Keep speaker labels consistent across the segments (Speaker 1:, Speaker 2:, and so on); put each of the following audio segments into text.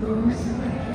Speaker 1: Rosa.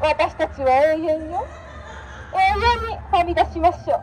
Speaker 1: 私たちは永遠よ。永遠にはみ出しましょう。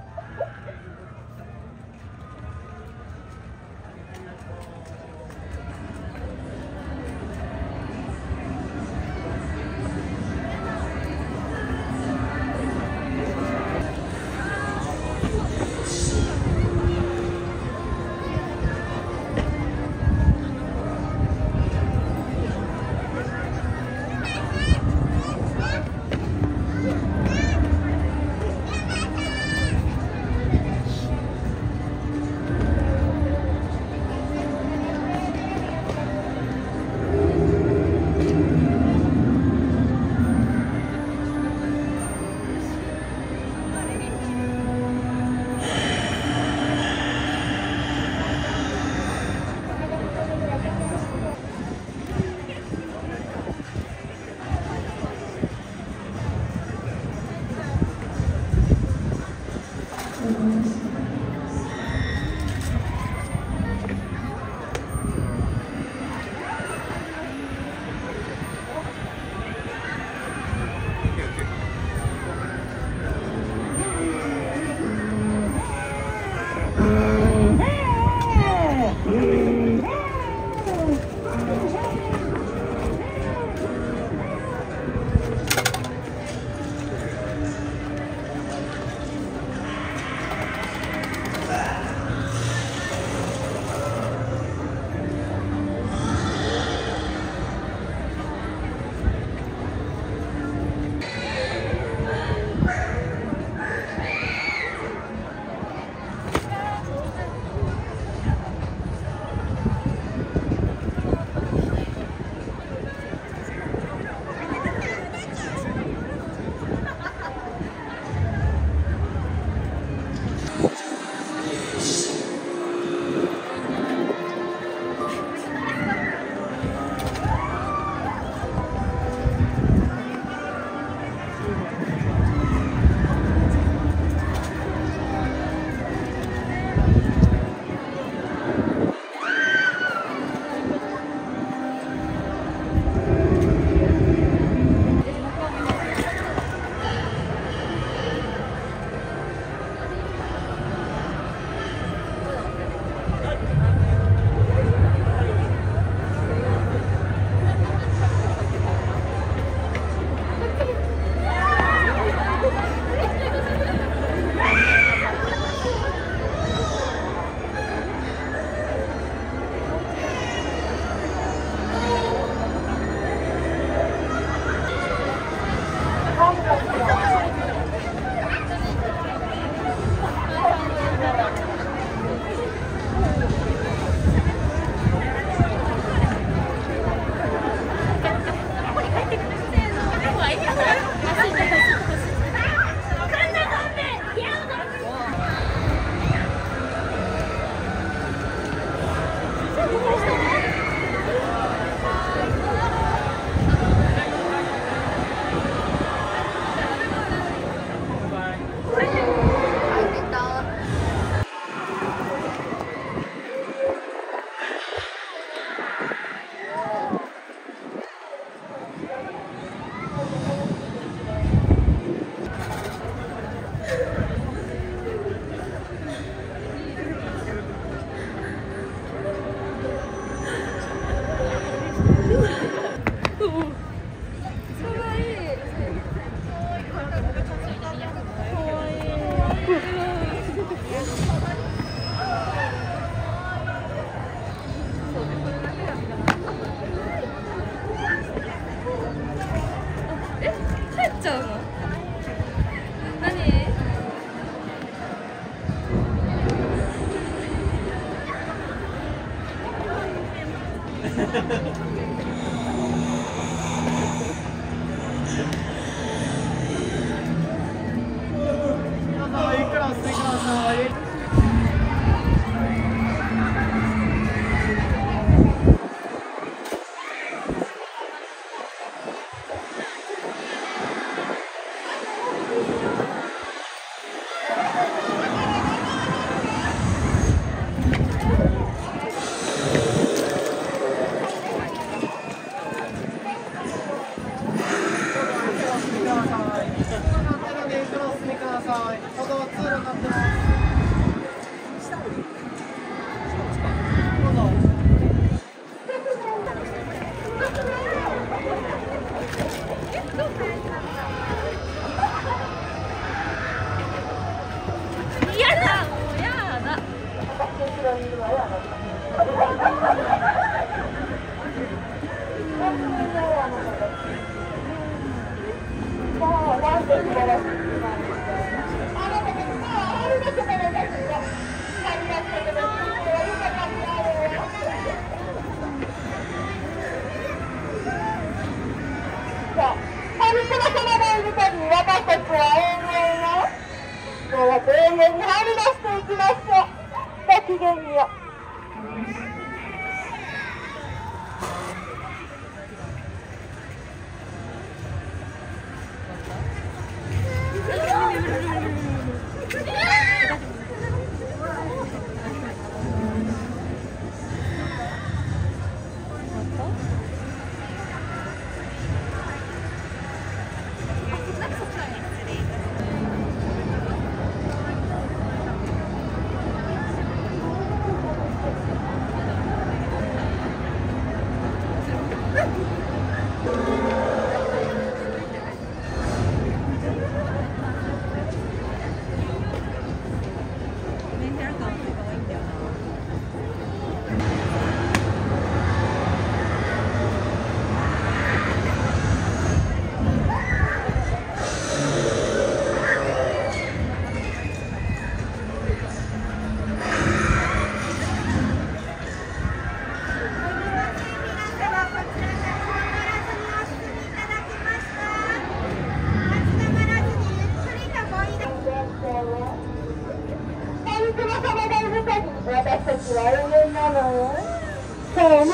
Speaker 1: そう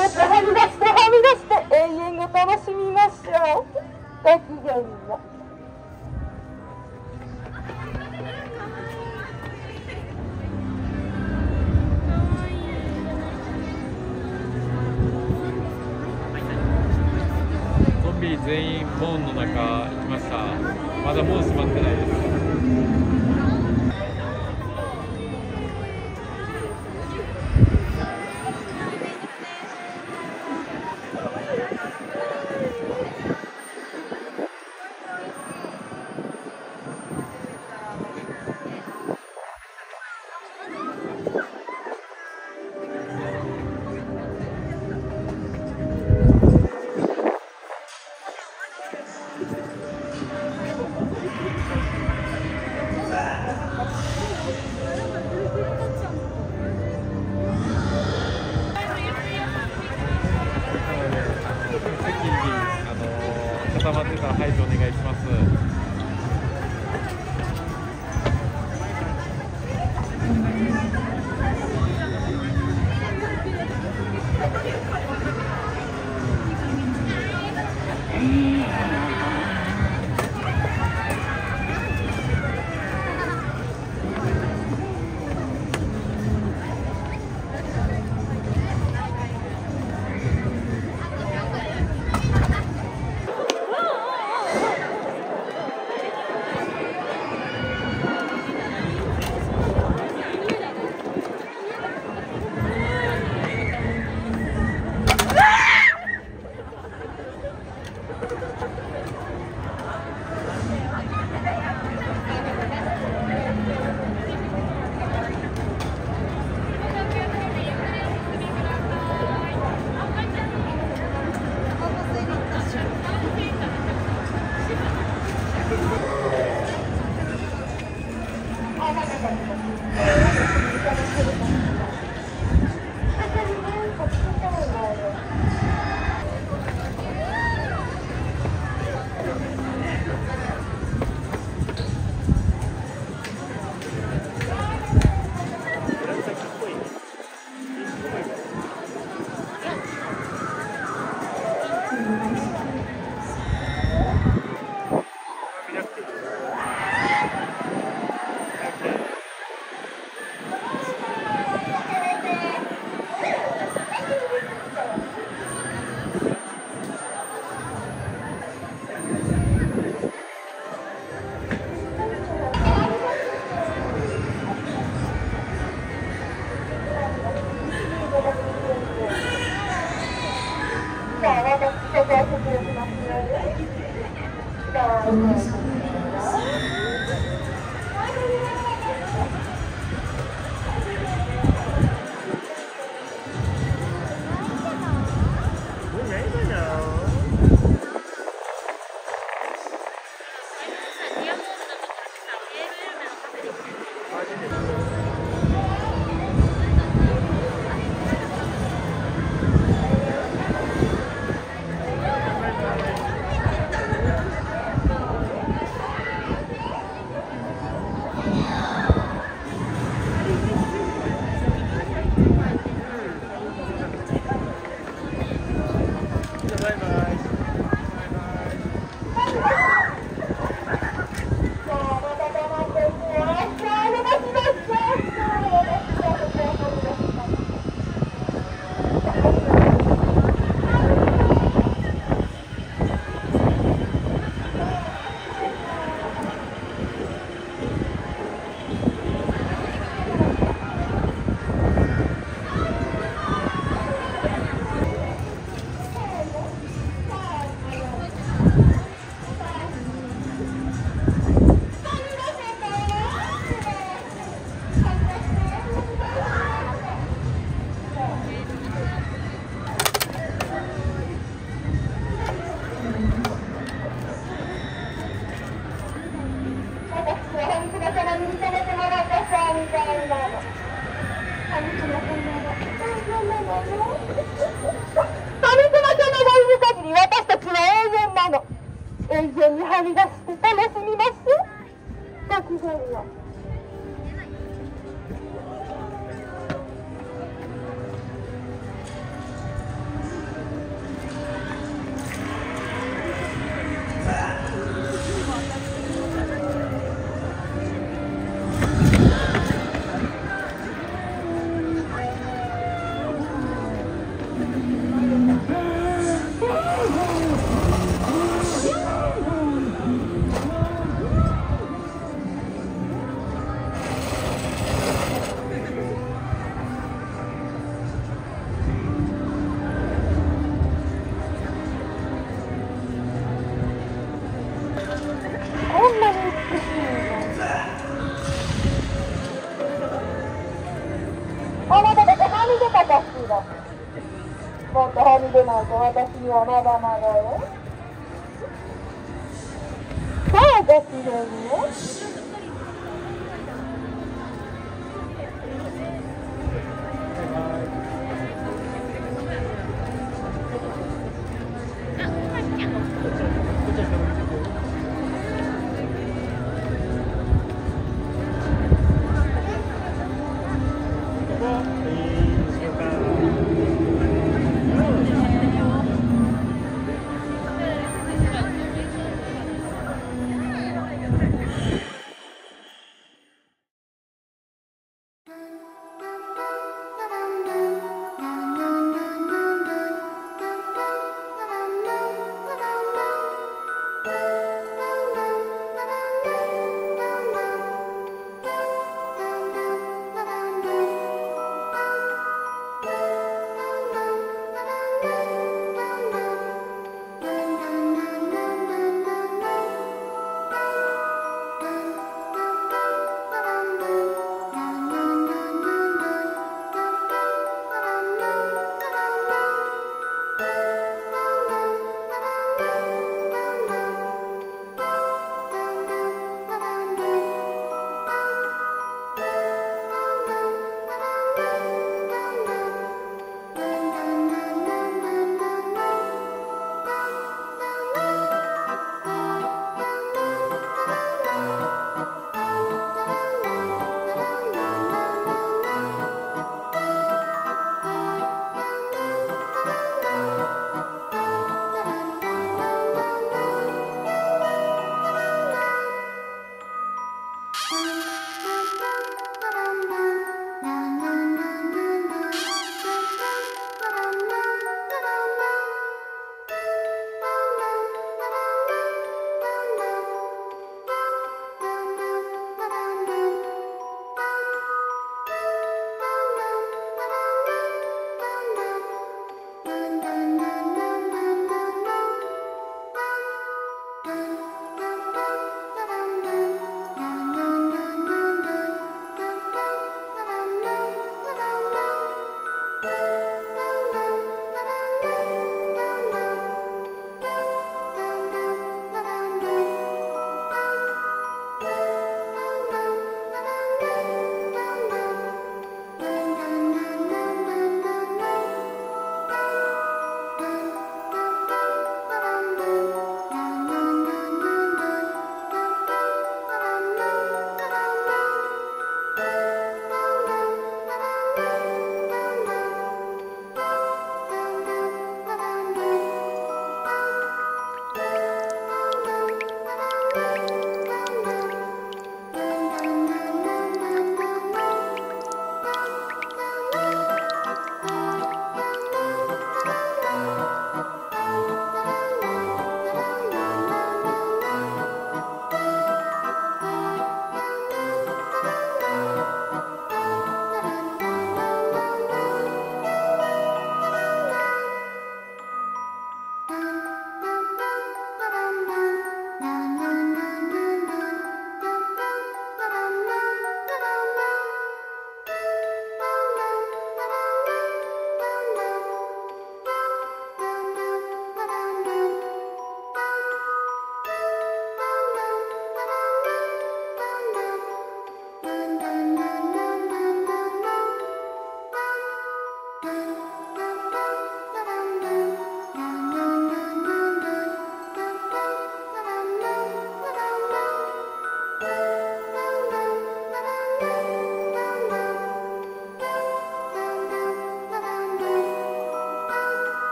Speaker 1: 私に